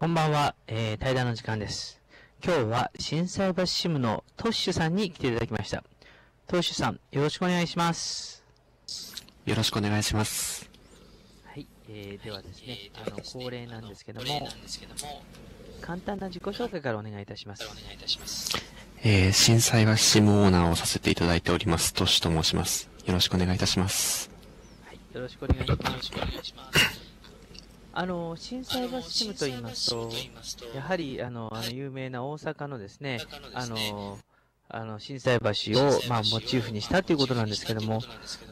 こんばんは、えー、対談の時間です。今日は、震災橋シムのトッシュさんに来ていただきました。トッシュさん、よろしくお願いします。よろしくお願いします。はい、えー、ではですね、あの、恒例なんですけども、簡単な自己紹介からお願いいたします。えー、震災橋シムオーナーをさせていただいております、トシと申します。よろしくお願いいたします。はい、よろしくお願いします。あの、震災橋シムと言いますと、やはり、あの、あの、有名な大阪のですね、あの、あの、震災橋を、まあ、モチーフにしたということなんですけども、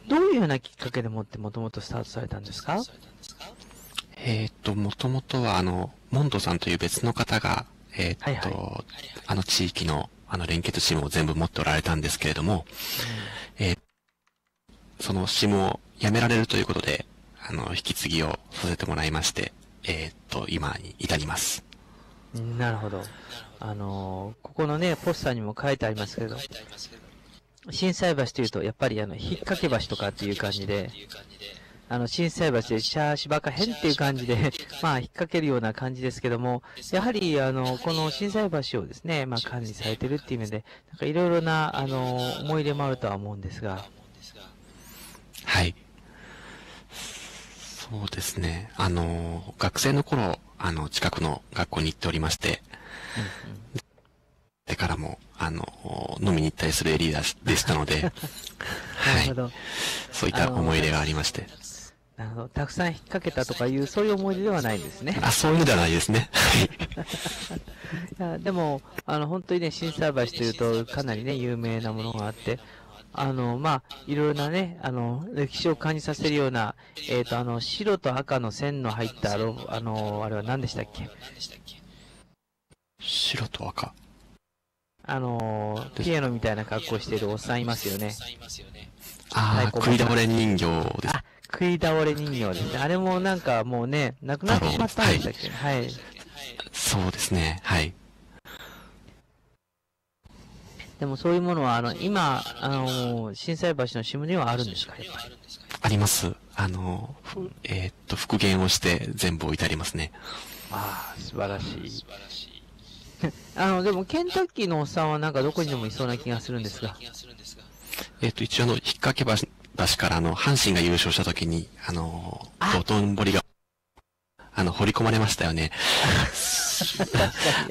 どういうようなきっかけでもってもともとスタートされたんですか？えーっと、もともとはあの、モンドさんという別の方が、えーっと、はいはあの地域のあの連結シムを全部持っておられたんですけれども、えーそのシムをやめられるということで、あの、引き継ぎをさせてもらいまして、えーっと、今に至ります。うんなるほど。あの、ここのね、ポスターにも書いてありますけど、震災橋というと、やっぱりあの、引っ掛け橋とかっていう感じで、あの、震災橋でシャーシバカ変っていう感じで、まあ、引っ掛けるような感じですけども、やはり、あの、この震災橋をですね、まあ、管理されてるっていう意味で、なんかいろいろな、あの、思い入れもあるとは思うんですが、はい。そうですね。あの、学生の頃、あの、近くの学校に行っておりまして、でからも、あの、飲みに行ったりするエリアでしたので、なはい。そういった思い入れがありまして。なるほど。たくさん引っ掛けたとかいう、そういう思い出ではないんですね。あ、そういうのではないですね。はい。でも、あの、本当にね、震災橋というと、かなりね、有名なものがあって、あの、まあ、いろいろなね、あの、歴史を感じさせるような、えっ、と、あの、白と赤の線の入ったロボ、あの、あれは何でしたっけ？白と赤。あの、ピエロみたいな格好をしているおっさんいますよね。ああ、食い倒れ人形です。あ、食い倒れ人形ですね。あれもなんかもうね、なくなってしまったんでしたっけ？はい。そうですね。はい。でもそういうものは、あの、今、あの、震災橋のシムにはあるんですか？あります。あの、ふえーっと、復元をして全部置いてありますね。ああ、素晴らしい。あの、でも、ケンタッキーのおっさんはなんかどこにでもいそうな気がするんですが。えーっと、一応あの、引っ掛け橋橋からあの、阪神が優勝した時に、あの、あ道頓堀が、あの、掘り込まれましたよね。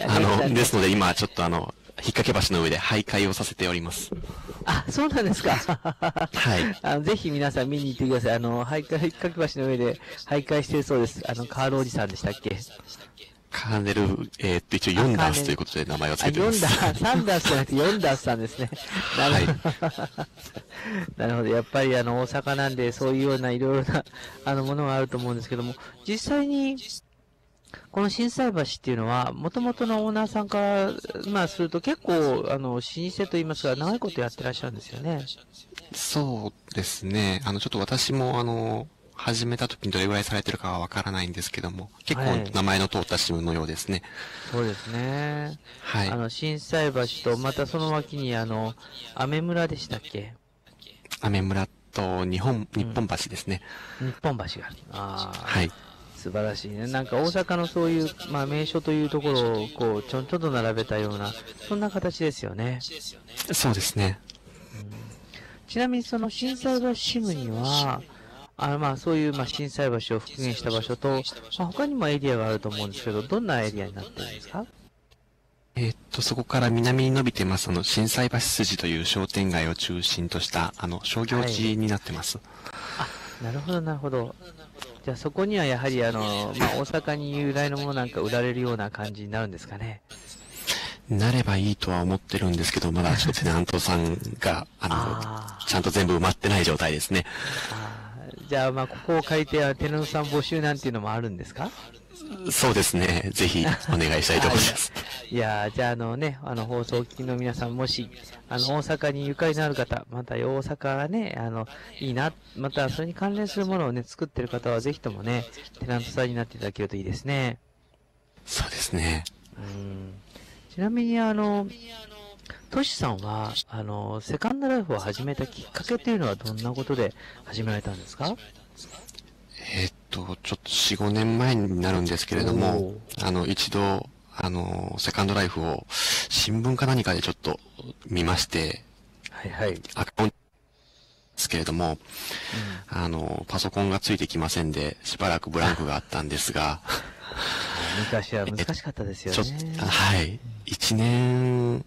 あの、ですので今ちょっとあの、引っ掛け橋の上で徘徊をさせております。あ、そうなんですか。はい。あの、ぜひ皆さん見に行ってください。あの、徘徊、引っ掛け橋の上で徘徊してるそうです。あの、カールおじさんでしたっけ？カーネル、えーっと、一応ヨンダースということで名前をあ、付けてます。ダー、サンダースじゃなくてヨンダースさんですね。なるほど。なるほど。やっぱりあの、大阪なんで、そういうようないろいろな、あの、ものがあると思うんですけども、実際に、この震災橋っていうのは、もともとのオーナーさんから、まあ、すると結構、あの、老舗といいますか、長いことやってらっしゃるんですよね。そうですね。あの、ちょっと私もあの、始めた時にどれぐらいされてるかはわからないんですけども、結はい構名前の通った新聞のようですね。そうですね。はいあ。の、震災橋と、またその脇に、あの、雨村でしたっけ？アメ村と日本、日本橋ですね。日本橋がある。ああ。はい。素晴らしいね。なんか大阪のそういう、まあ名所というところを、こう、ちょんちょんと並べたような、そんな形ですよね。そうですね。ちなみにその震災橋支部には、あのまあそういう、まあ震災橋を復元した場所と、まあ他にもエリアがあると思うんですけど、どんなエリアになってるんですか？えーっと、そこから南に伸びてます、あの、震災橋筋という商店街を中心とした、あの、商業地になってます。なるほど、なるほど。じゃあそこにはやはりあの、まあ大阪に由来のものなんか売られるような感じになるんですかね？なればいいとは思ってるんですけど、まだちょっとテナントさんが、ああの、ちゃんと全部埋まってない状態ですね。あーじゃあまあここを借りて、テナントさん募集なんていうのもあるんですか？そうですね。ぜひお願いしたいと思います。いやーじゃああのね、あの放送を聞きの皆さん、もし、あの大阪にゆかりのある方、また大阪がね、あの、いいな、またそれに関連するものをね、作ってる方はぜひともね、テナントさんになっていただけるといいですね。そうですね。うん。ちなみにあの、トシさんは、あの、セカンドライフを始めたきっかけっていうのはどんなことで始められたんですか？えーっと、ちょっと4、5年前になるんですけれどおもー、あの、一度、あの、セカンドライフを新聞か何かでちょっと見まして、はいはい。アカウントですけれども、あの、パソコンがついてきませんで、しばらくブランクがあったんですが、昔は難しかったですよね。と、はい、1年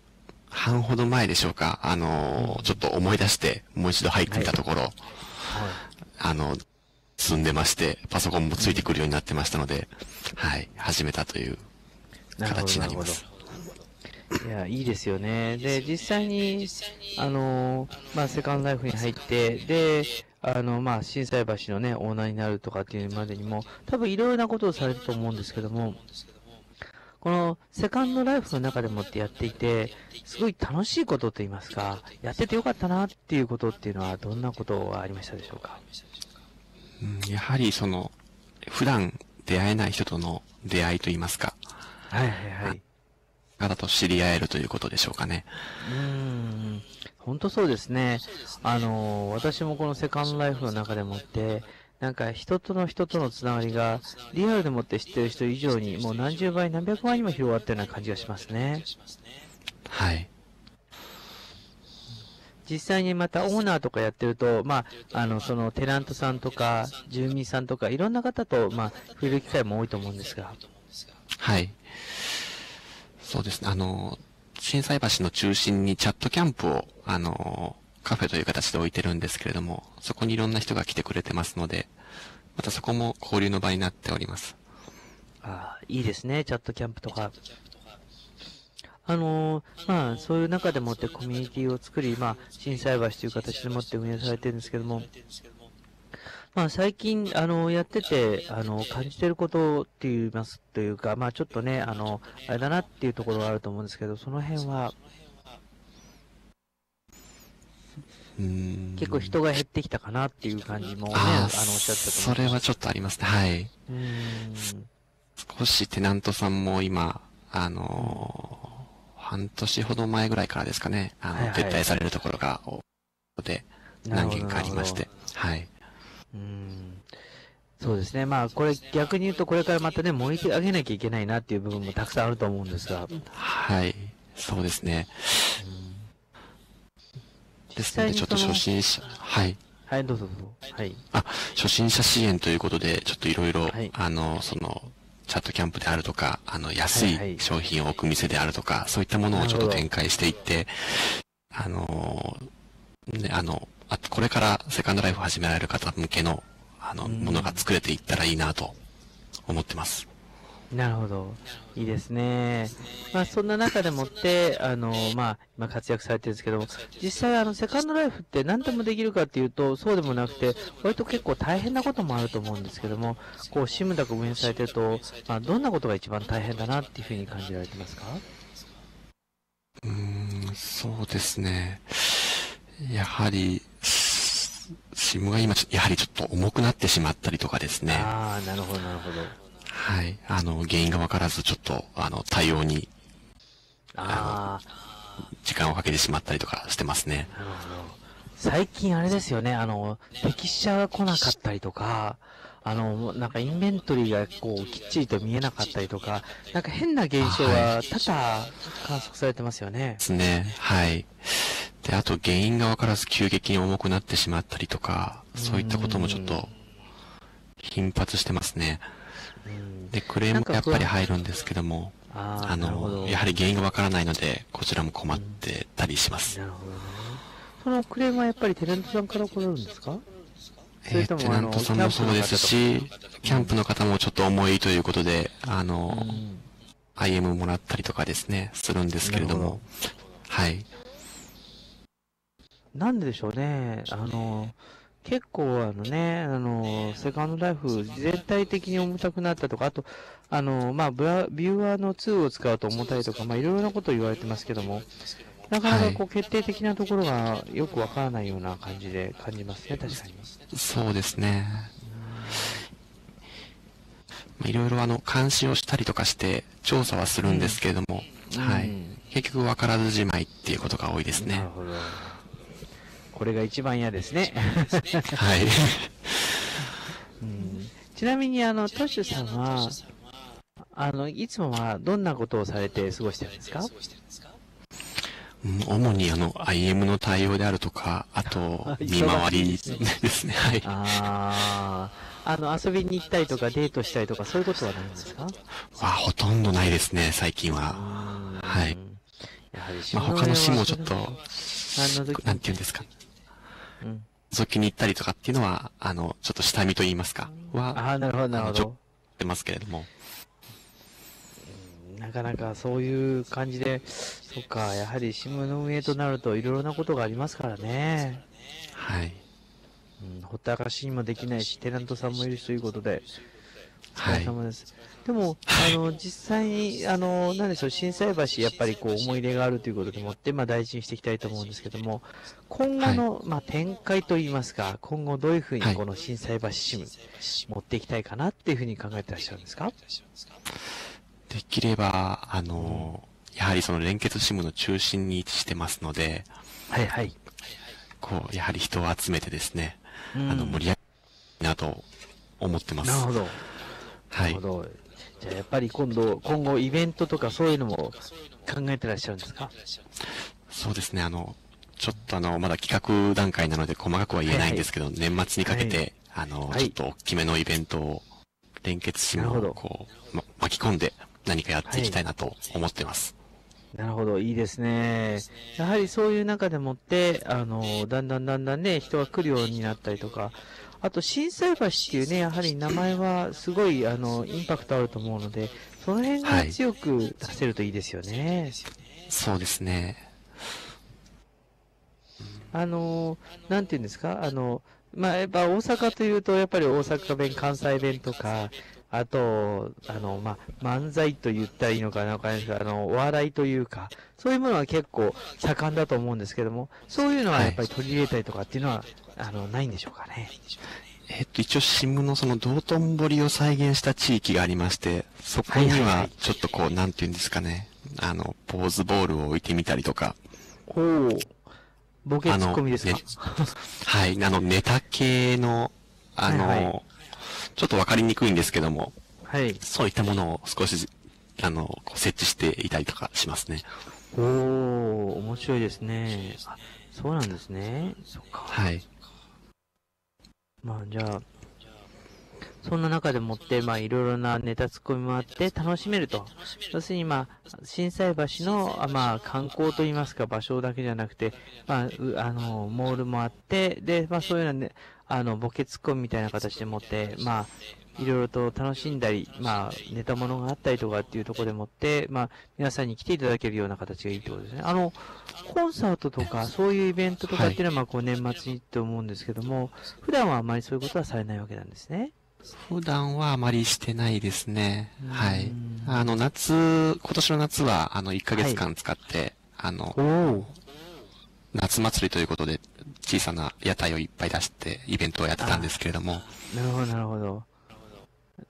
半ほど前でしょうか、あの、ちょっと思い出して、もう一度入ってみたところ、はい。あの、積んでまして、パソコンもついてくるようになってましたので、はい、始めたという形になります。いや、いいですよね。で、実際に、あの、まあ、セカンドライフに入って、で、あの、まあ、震災橋のね、オーナーになるとかっていうまでにも、多分いろいろなことをされると思うんですけども、このセカンドライフの中でもってやっていて、すごい楽しいことと言いますか、やっててよかったなっていうことっていうのは、どんなことがありましたでしょうか？うんやはりその、普段出会えない人との出会いといいますか、はいはいはい。方と知り合えるということでしょうかね。うーん、本当そうですね。あの、私もこのセカンドライフの中でもって、なんか人との人とのつながりが、リアルでもって知ってる人以上に、もう何十倍何百倍にも広がったような感じがしますね。はい。実際にまたオーナーとかやってると、まあ、あの、そのテナントさんとか、住民さんとか、いろんな方と、まあ、触れる機会も多いと思うんですが。はい。そうですね。あの、震災橋の中心にチャットキャンプを、あの、カフェという形で置いてるんですけれども、そこにいろんな人が来てくれてますので、またそこも交流の場になっております。ああ、いいですね、チャットキャンプとか。あのーまあ、そういう中でもってコミュニティを作り、まあ、震災橋という形でもって運営されてるんですけども、まあ、最近、あの、やってて、あの、感じてることって言いますというか、まあ、ちょっとね、あの、あれだなっていうところがあると思うんですけど、その辺は、うーん結構人が減ってきたかなっていう感じもね、あの、おあっしゃってたとそれはちょっとありますね。はい。うーん。少しテナントさんも今、あのー半年ほど前ぐらいからですかね、あの、はいはい撤退されるところが、多くて、なるほど何件かありまして、はい。うんそうですね。まあ、これ逆に言うと、これからまたね、盛り上げなきゃいけないなっていう部分もたくさんあると思うんですが。はい。そうですね。ですので、ちょっと初心者、はい。はい、どうぞどうぞ。はい。あ、初心者支援ということで、ちょっといろいろはい、あの、その、チャットキャンプであるとか、あの、安はいはいい商品を置く店であるとか、そういったものをちょっと展開していって、あの、ね、あの、あこれからセカンドライフを始められる方向けの、あの、うんものが作れていったらいいなと思ってます。なるほど。いいですね。まあ、そんな中でもって、あの、まあ、今活躍されてるんですけども、実際、あの、セカンドライフって何でもできるかっていうと、そうでもなくて、割と結構大変なこともあると思うんですけども、こう、シムダク運営されてると、まあ、どんなことが一番大変だなっていうふうに感じられてますか？うーん、そうですね。やはり、シムが今、やはりちょっと重くなってしまったりとかですね。ああ、なるほど、なるほど。はい。あの、原因がわからず、ちょっと、あの、対応にあ時間をかけてしまったりとかしてますね。あ、なるほど。最近あれですよね、あの、適車が来なかったりとか、あの、なんかインベントリーがこう、きっちりと見えなかったりとか、なんか変な現象が多々観測されてますよねで。すね。はい。で、あと原因がわからず急激に重くなってしまったりとか、そういったこともちょっと頻発してますね。うんで、クレームがやっぱり入るんですけども、あ。の、やはり原因がわからないので、こちらも困ってたりします。なるほどね。そのクレームはやっぱりテナントさんから来れるんですか？えー、テナントさんもそうですし、キャンプの方もちょっと重いということで、あの、うん IM もらったりとかですね、するんですけれども、はい。なんででしょうね。あの、結構あのね、あの、セカンドライフ全体的に重たくなったとか、あと、あの、まあ、ブラビューアーの2を使うと重たいとか、まあ、いろいろなことを言われてますけども、なかなかこう、決定的なところがよくわからないような感じで感じますね、確かに。そうですね。まあいろいろあの、監視をしたりとかして、調査はするんですけれども、はい。うん結局分からずじまいっていうことが多いですね。なるほど。これが一番嫌ですね。はい。うんちなみに、あの、トシュさんは、あの、いつもはどんなことをされて過ごしてるんですか？うん主にあの、IM の対応であるとか、あと、見回りですね。はい。ああ、あの、遊びに行ったりとか、デートしたりとか、そういうことはないんですか？は、ほとんどないですね、最近は。はい。やはりまあ、他の市もちょっと、なんて言うんですか。うん。覗きに行ったりとかっていうのは、あの、ちょっと下見と言いますか、は、ああ、なるほど、なるほど。ってますけれども。なかなかそういう感じで、そっか、やはり新聞の運営となるといろいろなことがありますからね。はい。うん、ほったらかしにもできないし、テナントさんもいるしということで、おはい疲れ。様です。でも、あの、実際に、あの、なんでしょう、震災橋、やっぱりこう、思い入れがあるということでもって、まあ、大事にしていきたいと思うんですけども、今後の、まあ、展開といいますか、今後どういうふうにはいこの震災橋支部、持っていきたいかなっていうふうに考えてらっしゃるんですか？できれば、あの、やはりその連結シムの中心に位置してますので、はいはい。こう、やはり人を集めてですね、うんあの、盛り上げたいなと思ってます。なるほど。はないるほ。ど。じゃあやっぱり今度、今後イベントとかそういうのも考えてらっしゃるんですか？そうですね、あの、ちょっとあの、まだ企画段階なので細かくは言えないんですけど、年末にかけて、あの、はいちょっと大きめのイベントを、連結シムなるほどをこう、ま、巻き込んで何かやっていきたいなと思ってます。なるほど、いいですね。やはりそういう中でもって、あの、だんだんだんだんね、人が来るようになったりとか、あと、震災橋っていうね、やはり名前はすごい、あの、インパクトあると思うので、その辺が強く出せるといいですよね。そうですね。あの、なんていうんですか、あの、まあ、やっぱ大阪というと、やっぱり大阪弁、関西弁とか、あと、あの、まあ、漫才と言ったらいいのかなわかんないですけど、あの、お笑いというか、そういうものは結構盛んだと思うんですけども、そういうのはやっぱり取り入れたりとかっていうのは、あの、ないんでしょうかね。えっと、一応、シムのその道頓堀を再現した地域がありまして、そこにははいはいはい、ちょっとこう、なんていうんですかね、あの、ポーズボールを置いてみたりとか、おお。ボケツッコミですか、ねはい、あの、ネタ系の、あの、はいはいちょっとわかりにくいんですけども、はい。そういったものを少し、あの、設置していたりとかしますね。おお、面白いですね。あ、そうなんですね。そっか。はい。まあ、じゃあ、そんな中でもって、まあ、いろいろなネタツッコミもあって楽しめると。要するに、まあ、震災橋の、あまあ、観光といいますか、場所だけじゃなくて、まあ、うあの、モールもあって、で、まあ、そういうのね、あの、ボケツッコミみたいな形でもって、まあ、いろいろと楽しんだり、まあ、ネタものがあったりとかっていうところでもって、まあ、皆さんに来ていただけるような形がいいってことですね。あの、コンサートとか、そういうイベントとかっていうのは、まあ、こう、年末にって思うんですけども、普段はあまりそういうことはされないわけなんですね。普段はあまりしてないですねうん。はい。あの、夏、今年の夏は、あの、1ヶ月間使って、あの、おお。夏祭りということで、小さな屋台をいっぱい出して、イベントをやってたんですけれども、なるほど、なるほど。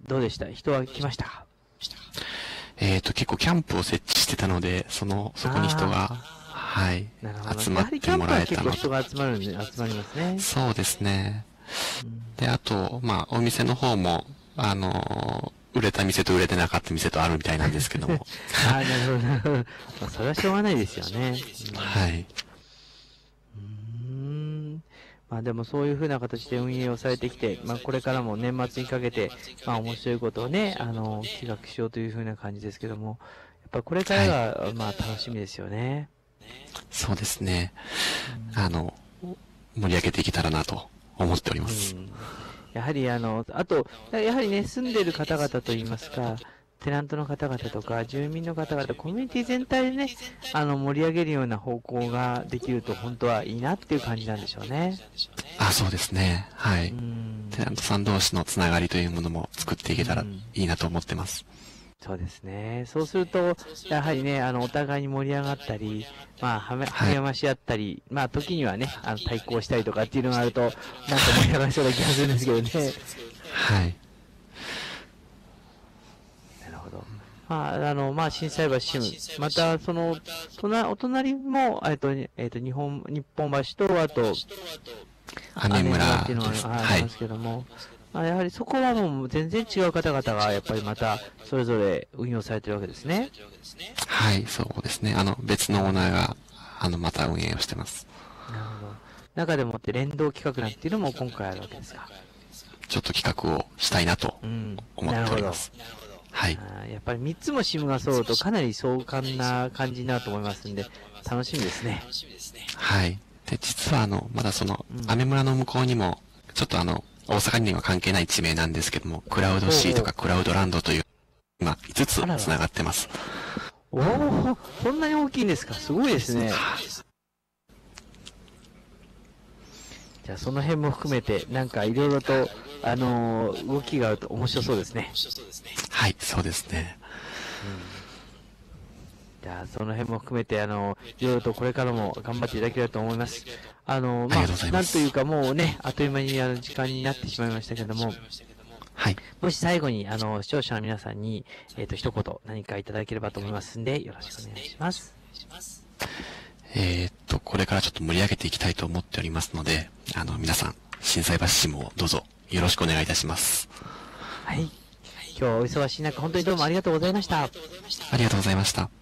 どうでした？人は来ましたか？えっ、と、結構キャンプを設置してたので、その、そこに人が、はい。集まってやはりキャンプもらえたのは結構人が集まるんで、集まりますね。そうですね。うんで、あと、まあ、お店の方も、あのー売れた店と売れてなかった店とあるみたいなんですけども、ああ、なるほど、なるほど。まあ、それはしょうがないですよね。うんはい。まあでもそういう風な形で運営をされてきて、まあこれからも年末にかけて、まあ面白いことをね、あの、企画しようという風な感じですけども、やっぱこれからが、まあ楽しみですよね。そうですね。あの、盛り上げていけたらなと思っております。うんやはりあの、あと、やはりね、住んでる方々といいますか、テナントの方々とか、住民の方々、コミュニティ全体でね、あの、盛り上げるような方向ができると、本当はいいなっていう感じなんでしょうね。あ、そうですね。はい。うんテナントさん同士のつながりというものも作っていけたらいいなと思ってます。そうですね。そうすると、やはりね、あの、お互いに盛り上がったり、まあ、はめ、はまし合ったり、まあ、時にはね、あの、対抗したりとかっていうのがあると、なんか盛り上がりそうな気がするんですけどね。はい。なるほど。まあ、あの、まあ、震災橋また、その、隣、お隣も、えっと、えっと、日本、日本橋と、あと、雨村っていうのがありますけども、まあ、やはりそこはもう全然違う方々が、やっぱりまた、それぞれ運用されてるわけですね。はい、そうですね。あの、別のオーナーが、あの、また運営をしてます。なるほど。中でもって連動企画なんていうのも今回あるわけですか。ちょっと企画をしたいなと思っております。うんはい。やっぱり3つも SIM が揃うとかなり壮観な感じになると思いますんで、楽しみですね。はい。で、実はあの、まだその、アメ村の向こうにも、ちょっとあの、大阪には関係ない地名なんですけども、クラウドシーとかクラウドランドという、今、5つ繋がってます。おお、そんなに大きいんですかすごいですね。じゃあその辺も含めて、なんかいろいろと、あのー、動きがあると面白そうですね。はい、そうですね。うん、じゃあその辺も含めて、あのいろいろとこれからも頑張っていただければと思います。あのまあ、なんというかもうね、あっという間にあの時間になってしまいましたけども、はい。もし最後に、あの、視聴者の皆さんに、えっ、ー、と、一言何かいただければと思いますんで、よろしくお願いします。えっと、これからちょっと盛り上げていきたいと思っておりますので、あの、皆さん、震災橋市もどうぞよろしくお願いいたします。はい。今日はお忙しい中、本当にどうもありがとうございました。ありがとうございました。